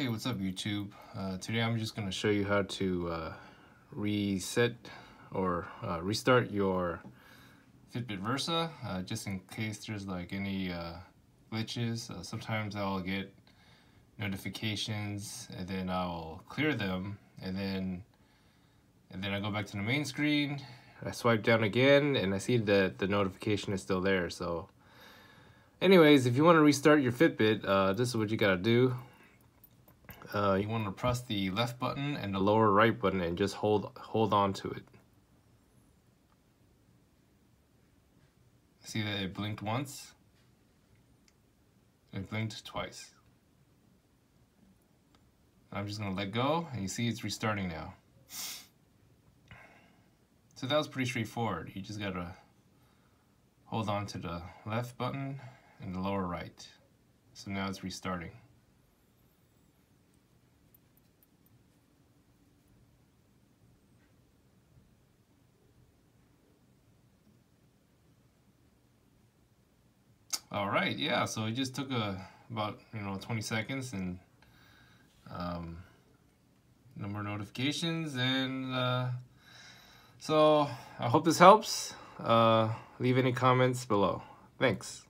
Hey, what's up YouTube? Uh, today I'm just going to show you how to uh, reset or uh, restart your Fitbit Versa uh, just in case there's like any uh, glitches. Uh, sometimes I'll get notifications and then I'll clear them and then and then I go back to the main screen. I swipe down again and I see that the notification is still there. So anyways, if you want to restart your Fitbit, this is what you got to do uh, you want to press the left button and the lower right button and just hold hold on to it. See that it blinked once? It blinked twice. I'm just gonna let go and you see it's restarting now. So that was pretty straightforward. You just gotta hold on to the left button and the lower right. So now it's restarting. All right, yeah, so it just took a, about, you know, 20 seconds and um, more notifications. And uh, so I hope this helps. Uh, leave any comments below. Thanks.